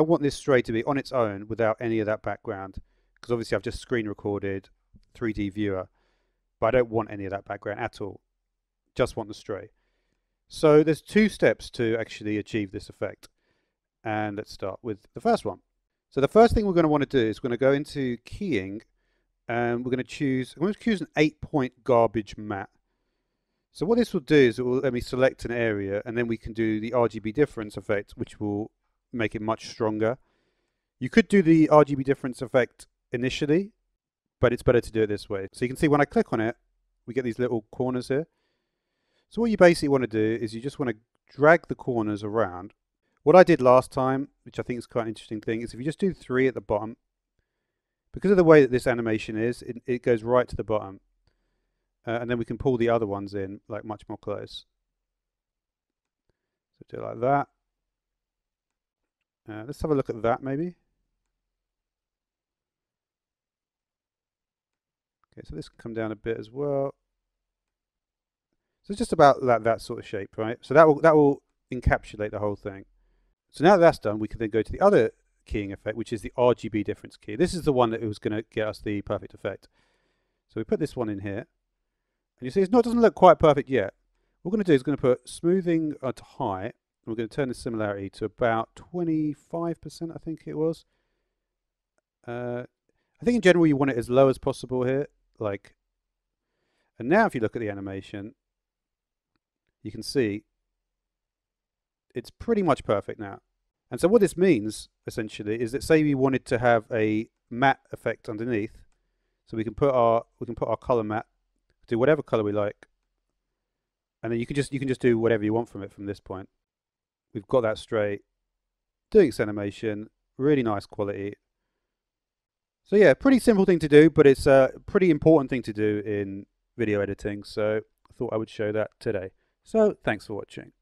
I want this stray to be on its own without any of that background because obviously I've just screen recorded 3D viewer, but I don't want any of that background at all. Just want the stray. So there's two steps to actually achieve this effect. And let's start with the first one. So the first thing we're going to want to do is we're going to go into keying and we're going to choose, I'm going to choose an eight point garbage matte. So what this will do is it will let me select an area and then we can do the RGB difference effect, which will make it much stronger. You could do the RGB difference effect initially, but it's better to do it this way. So you can see when I click on it, we get these little corners here. So what you basically want to do is you just want to drag the corners around. What I did last time, which I think is quite an interesting thing, is if you just do three at the bottom, because of the way that this animation is, it, it goes right to the bottom. Uh, and then we can pull the other ones in like much more close. So do it like that. Uh, let's have a look at that maybe. Okay, so this can come down a bit as well. So it's just about that, that sort of shape, right? So that will, that will encapsulate the whole thing. So now that that's done, we can then go to the other keying effect, which is the RGB difference key. This is the one that was going to get us the perfect effect. So we put this one in here. And you see it's not doesn't look quite perfect yet. What we're going to do is going to put smoothing to high. We're going to turn the similarity to about 25%, I think it was. Uh, I think in general you want it as low as possible here. Like, and now if you look at the animation, you can see it's pretty much perfect now. And so what this means, essentially, is that say we wanted to have a matte effect underneath, so we can put our we can put our color matte, do whatever color we like, and then you can just you can just do whatever you want from it from this point. We've got that straight, doing animation, really nice quality. So yeah, pretty simple thing to do, but it's a pretty important thing to do in video editing. So I thought I would show that today. So thanks for watching.